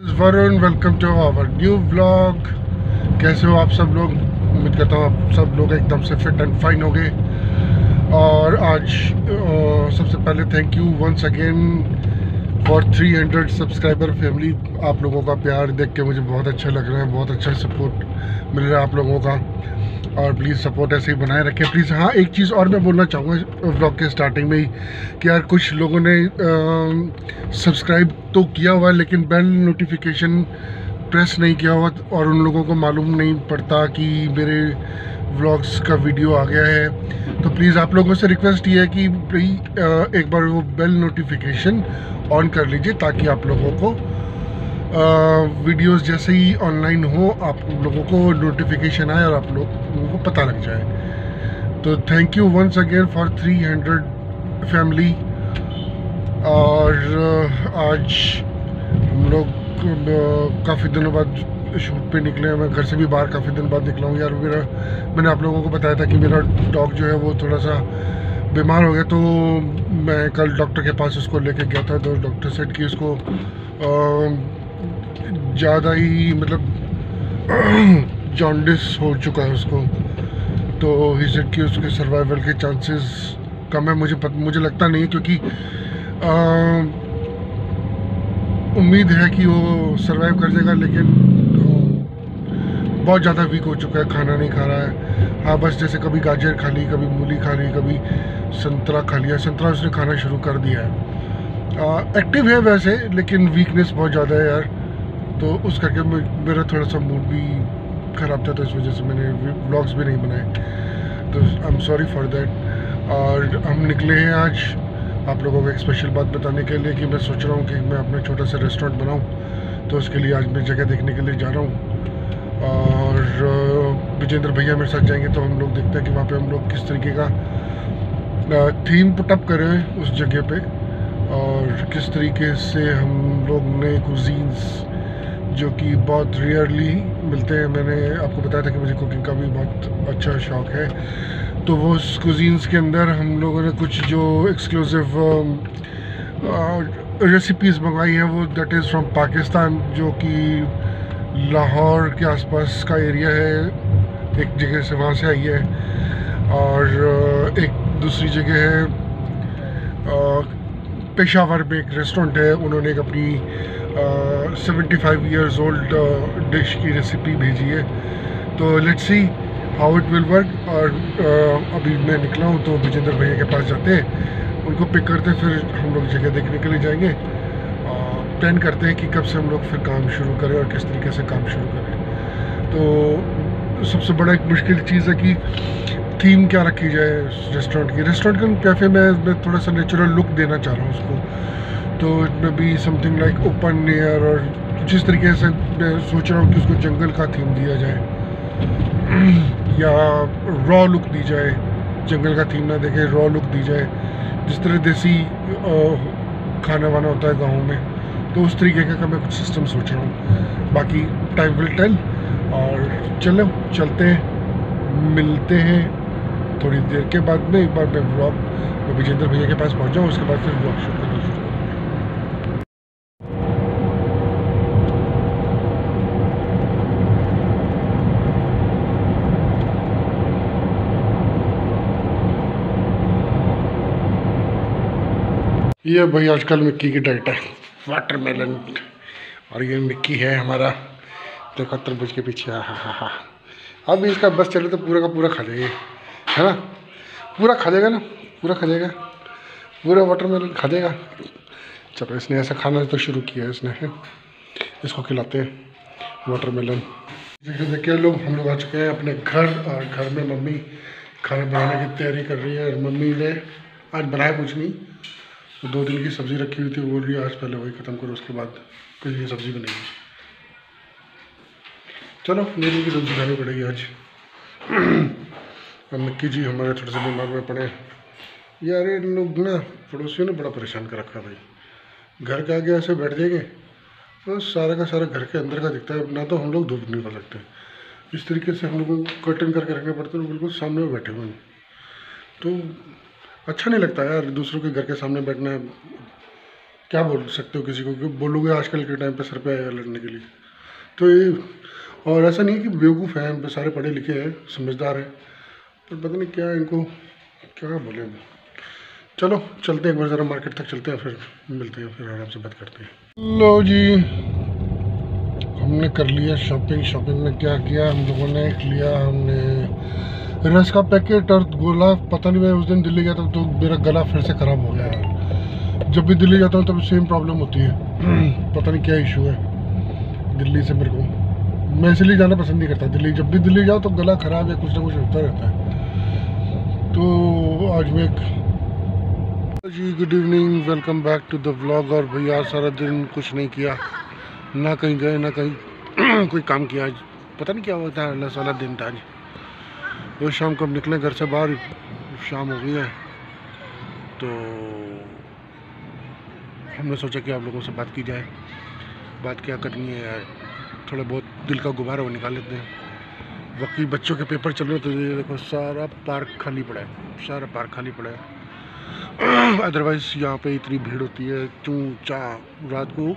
Varun welcome to our new blog कैसे हो आप सब लोग? उम्मीद करता हूँ आप सब लोग एकदम से फिट एंड फाइन हो गए और आज सबसे पहले thank you once again for 300 subscriber family आप लोगों का प्यार देख के मुझे बहुत अच्छा लग रहा है, बहुत अच्छा सपोर्ट मिल रहा है आप लोगों का। और प्लीज़ सपोर्ट ऐसे ही बनाए रखें। प्लीज़ हाँ एक चीज़ और मैं बोलना चाहूँगा व्लॉग के स्टार्टिंग में ही कि यार कुछ लोगों ने सब्सक्राइब तो किया हुआ है, लेकिन बेल नोटिफिकेशन प्रेस नहीं किया हुआ और उन लोगों को मालूम नहीं पड़ता कि मेरे व्लॉग्स का वीडियो आ गया है। तो प्लीज़ आप लोगों से रिक्वेस्ट ये है कि एक बार वो बेल नोटिफिकेशन ऑन कर लीजिए ताकि आप लोगों को वीडियोस जैसे ही ऑनलाइन हो, आप लोगों को नोटिफिकेशन आए और आप लोगों को पता लग जाए। तो thank you once again for 300 family और आज हम लोग काफ़ी दिनों बाद शूट पे निकले हैं। मैं घर से भी बाहर काफ़ी दिन बाद निकला हूँ यार। मेरा, मैंने आप लोगों को बताया था कि मेरा डॉग जो है वो थोड़ा सा बीमार हो गया तो मैं कल डॉक्टर के पास उसको लेके गया था। तो डॉक्टर सेट कि उसको ज़्यादा ही मतलब जॉन्डिस हो चुका है उसको। तो ही सेट कि उसके सर्वाइवल के चांसेस कम है। मुझे पत, मुझे लगता नहीं क्योंकि उम्मीद है कि वो सर्वाइव कर जाएगा लेकिन बहुत ज़्यादा वीक हो चुका है। खाना नहीं खा रहा है। हाँ बस जैसे कभी गाजर खा ली कभी मूली खा ली कभी संतरा खा लिया। संतरा उसने खाना शुरू कर दिया है। एक्टिव है वैसे लेकिन वीकनेस बहुत ज़्यादा है यार। तो उस करके मेरा थोड़ा सा मूड भी ख़राब था तो इस वजह से मैंने व्लॉग्स भी नहीं बनाए। तो I am sorry for that और हम निकले हैं आज आप लोगों को एक स्पेशल बात बताने के लिए कि मैं सोच रहा हूँ कि मैं अपना छोटा सा रेस्टोरेंट बनाऊँ तो उसके लिए आज मैं जगह देखने के लिए जा रहा हूँ। और विजेंद्र भैया मेरे साथ जाएँगे तो हम लोग देखते हैं कि वहाँ पे हम लोग किस तरीके का थीम पुटअप करें उस जगह पे। और किस तरीके से हम लोग नए कुजीन्स जो कि बहुत रेयरली मिलते हैं। मैंने आपको बताया था कि मुझे कुकिंग का भी बहुत अच्छा शौक है। तो वो उस कुजीन्स के अंदर हम लोगों ने कुछ जो एक्सक्लूसिव रेसिपीज़ मंगाई हैं, वो दैट इज़ फ्रॉम पाकिस्तान जो कि लाहौर के आसपास का एरिया है। एक जगह से वहाँ से आई है। और एक दूसरी जगह है पेशावर में एक रेस्टोरेंट है। उन्होंने एक अपनी seventy five years old dish की रेसिपी भेजी है। तो let's see how it will work और अ, अभी मैं निकला हूँ तो विजेंद्र भैया के पास जाते हैं। उनको पिक करते हैं फिर हम लोग जगह देखने के लिए जाएँगे। प्लान करते हैं कि कब से हम लोग फिर काम शुरू करें और किस तरीके से काम शुरू करें। तो सबसे बड़ा एक मुश्किल चीज़ है कि थीम क्या रखी जाए रेस्टोरेंट की। रेस्टोरेंट का कैफ़े में मैं थोड़ा सा नेचुरल लुक देना चाह रहा हूँ उसको। तो it may be something like open air और जिस तरीके से मैं सोच रहा हूँ कि उसको जंगल का थीम दिया जाए, या रॉ लुक दी जाए, जंगल का थीम ना देखे रॉ लुक दी जाए, जिस तरह देसी खाना वाना होता है गाँव में तो उस तरीके का मैं कुछ सिस्टम सोच रहा हूँ। बाकी टाइम विल टेल और चलो, चलते हैं, मिलते हैं। थोड़ी देर के बाद में एक बार मैं ब्लॉग विजेंद्र भैया के पास पहुँच जाऊँ उसके बाद फिर ब्लॉग शुरू करूँगा ये भाई आजकल मिक्की की डाइट है। वाटरमेलन और ये मिक्की है हमारा। देखो तरबूज के पीछे हाँ हाँ हाँ। अब इसका बस चले तो पूरा का पूरा खा जाएगा है ना? पूरा खा जाएगा ना? पूरा खा जाएगा? पूरा वाटरमेलन खा जाएगा? चलो, इसने ऐसा खाना तो शुरू किया है इसने। इसको खिलाते हैं वाटरमेलन देखिए देखिए, लोग, हम लोग आ चुके हैं अपने घर और घर में मम्मी खाना बनाने की तैयारी कर रही है और मम्मी ने आज बनाया कुछ नहीं। दो दिन की सब्ज़ी रखी हुई थी, वो रही आज पहले वही ख़त्म करो, उसके बाद कोई ये सब्ज़ी बनेगी। चलो मेरी की सब्ज़ी खानी पड़ेगी आज। मिक्की जी हमारे थोड़े से दिमाग में पड़े। यार ये लोग ना, पड़ोसियों ने बड़ा परेशान कर रखा भाई। घर के आगे ऐसे बैठ जाएँगे तो सारा का सारा घर के अंदर का दिखता है। ना तो हम लोग धूप निकल सकते इस तरीके से हम लोगों को करके रखने पड़ते हैं बिल्कुल सामने बैठे हुए तो अच्छा नहीं लगता यार, दूसरों के घर के सामने बैठना क्या बोल सकते हो किसी को? कि बोलोगे आजकल के टाइम पे सर पे आएगा लड़ने के लिए? तो ये, और ऐसा नहीं है कि बेवकूफ़ हैं सारे पढ़े लिखे हैं, समझदार हैं, पर पता नहीं क्या इनको, क्या बोले चलो, चलते हैं एक बार ज़रा मार्केट तक चलते हैं, फिर मिलते हैं, फिर आराम से बात करते हैं। लो जी, हमने कर लिया शॉपिंग शॉपिंग में क्या किया? हम लोगों ने लिया, हमने रस का पैकेट और गोला, पता नहीं मैं उस दिन दिल्ली गया था तो मेरा गला फिर से ख़राब हो गया है जब भी दिल्ली जाता हूँ तब सेम प्रॉब्लम होती है। पता नहीं क्या इशू है दिल्ली से मेरे को। मैं इसलिए जाना पसंद नहीं करता। दिल्ली, जब भी दिल्ली जाओ तो गला ख़राब या कुछ ना कुछ होता रहता है। तो आज मैं एक जी good evening welcome back to the vlog और भैया सारा दिन कुछ नहीं किया। ना कहीं गए, ना कहीं कोई काम किया। आज पता नहीं क्या होता है अल्लाह साला दिन था आज। वो शाम को हम निकले घर से बाहर, शाम हो गई है। तो हमने सोचा कि आप लोगों से बात की जाए। बात क्या करनी है यार? थोड़ा बहुत दिल का गुब्बारा वो निकाल लेते हैं। बाकी बच्चों के पेपर चल रहे तो ये देखो, सारा पार्क खाली पड़ा है। सारा पार्क खाली पड़ा है। अदरवाइज़ यहाँ पे इतनी भीड़ होती है चू चा रात को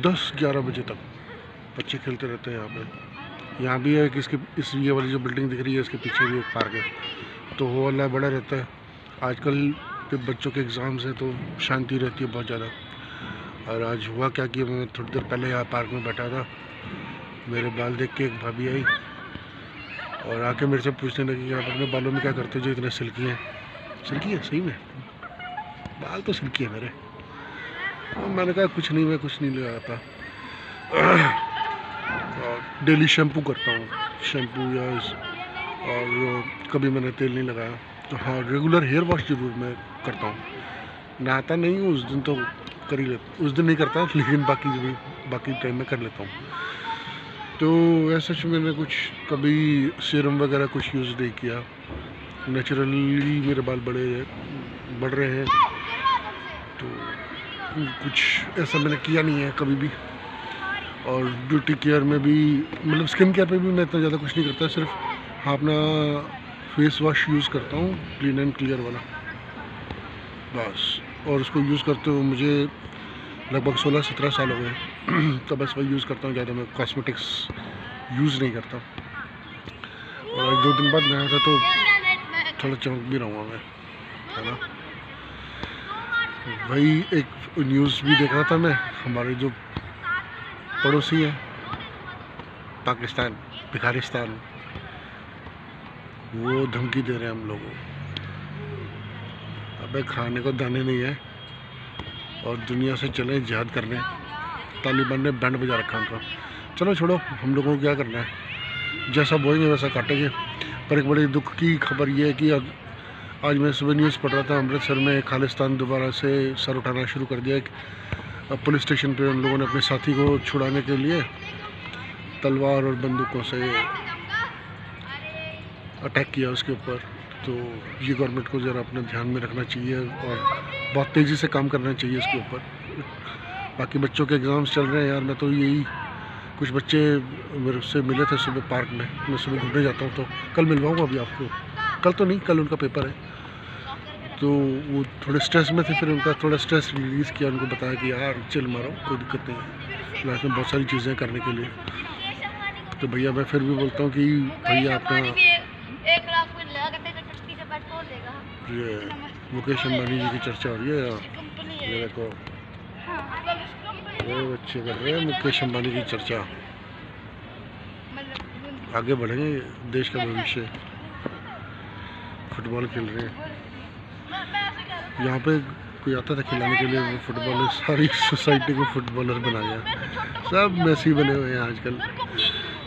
दस ग्यारह बजे तक बच्चे खेलते रहते हैं यहाँ पे। यहाँ भी है कि इसके, इस ये वाली जो बिल्डिंग दिख रही है, इसके पीछे भी एक पार्क है। तो वो वाला बड़ा रहता है। आजकल के बच्चों के एग्ज़ाम्स हैं तो शांति रहती है बहुत ज़्यादा। और आज हुआ क्या कि मैं थोड़ी देर पहले यहाँ पार्क में बैठा था। मेरे बाल देख के एक भाभी आई और आके मेरे से पूछने लगी कि आप अपने बालों में क्या करते हो जो इतने सिल्की हैं? सिल्की है? सही में। बाल तो सिल्की है मेरे। और मैंने कहा, कुछ नहीं, मैं कुछ नहीं लगाता डेली शैम्पू करता हूँ। शैम्पू या और कभी मैंने तेल नहीं लगाया। तो हाँ रेगुलर हेयर वॉश ज़रूर मैं करता हूँ। नहाता नहीं हूँ, उस दिन तो कर ही लेता, उस दिन नहीं करता, लेकिन बाकी बाकी टाइम में कर लेता हूँ। तो ऐसा मैंने कुछ कभी सीरम वगैरह कुछ यूज़ नहीं किया। नेचुरली मेरे बाल बड़े बढ़ रहे हैं। तो कुछ ऐसा मैंने किया नहीं है कभी भी। और ब्यूटी केयर में भी मतलब स्किन केयर पे भी मैं इतना ज़्यादा कुछ नहीं करता, सिर्फ़ हाँ अपना फेस वॉश यूज़ करता हूँ क्लीन एंड क्लियर वाला। बस, और उसको यूज़ करते हुए मुझे लगभग सोलह सत्रह साल हो गए तो बस वही यूज़ करता हूँ, ज़्यादा मैं कॉस्मेटिक्स यूज़ नहीं करता। और एक दो दिन बाद आया था तो थोड़ा चमक भी रहूँगा मैं, है ना? वही एक न्यूज़ भी देख रहा था मैं, हमारे जो पड़ोसी हैं। पाकिस्तान, भिखारिस्तान। वो धमकी दे रहे हैं हम लोगों अबे खाने को दाने नहीं है और दुनिया से चले जिहाद करने। तालिबान ने बैंड बजा रखा उनका। चलो छोड़ो, हम लोगों को क्या करना है? जैसा बोएँगे वैसा काटेंगे। पर एक बड़ी दुख की खबर ये है कि आज मैं सुबह न्यूज़ पढ़ रहा था, अमृतसर में खालिस्तान दोबारा से सर उठाना शुरू कर दिया। पुलिस स्टेशन पे उन लोगों ने अपने साथी को छुड़ाने के लिए तलवार और बंदूकों से अटैक किया उसके ऊपर। तो ये गवर्नमेंट को ज़रा अपना ध्यान में रखना चाहिए और बहुत तेज़ी से काम करना चाहिए इसके ऊपर। बाकी बच्चों के एग्ज़ाम्स चल रहे हैं यार, मैं तो यही कुछ बच्चे मेरे से मिले थे सुबह पार्क में। मैं सुबह घूमने जाता हूँ तो कल मिलवाऊँगा अभी आपको। कल तो नहीं, कल उनका पेपर है। तो वो थोड़े स्ट्रेस में थे, फिर उनका थोड़ा स्ट्रेस रिलीज़ किया, उनको बताया कि यार चिल मारो, कोई दिक्कत नहीं लाइफ में बहुत सारी चीज़ें करने के लिए। तो भैया, मैं फिर भी बोलता हूँ कि भैया अपना ये मुकेश अम्बानी जी की चर्चा हो रही है ये देखो। ये बच्चे कर रहे हैं मुकेश अम्बानी की चर्चा। आगे बढ़ेंगे देश का भविष्य। फुटबॉल खेल रहे हैं। यहाँ पे कोई आता था खिलाने के लिए, वो फुटबॉलर सारी सोसाइटी को फुटबॉलर बना गया सब मैसी बने हुए हैं आजकल।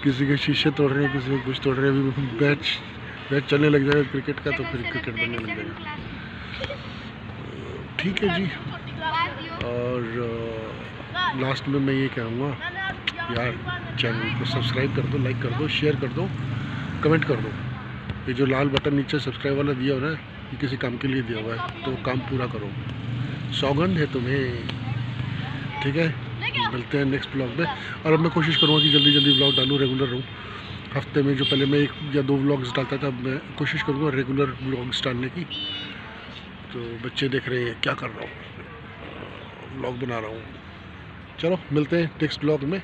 किसी के शीशे तोड़ रहे हैं, किसी के कुछ तोड़ रहे हैं। अभी मैच मैच चलने लग जाएगा क्रिकेट का तो फिर क्रिकेट बनने लग जाएगा। ठीक है जी। और लास्ट में मैं ये कहूँगा, यार चैनल को सब्सक्राइब कर दो लाइक कर दो शेयर कर दो कमेंट कर दो। ये जो लाल बटन नीचे सब्सक्राइब वाला दिया हो रहा है ये किसी काम के लिए दिया हुआ है तो काम पूरा करो। सौगंध है तुम्हें। ठीक है? मिलते हैं नेक्स्ट ब्लॉग में। और अब मैं कोशिश करूँगा कि जल्दी जल्दी ब्लॉग डालूँ रेगुलर रहूँ। हफ़्ते में जो पहले मैं एक या दो ब्लॉग्स डालता था मैं कोशिश करूँगा रेगुलर ब्लॉग्स डालने की। तो बच्चे देख रहे हैं, क्या कर रहा हूँ? ब्लॉग बना रहा हूँ। चलो, मिलते हैं नेक्स्ट ब्लॉग में।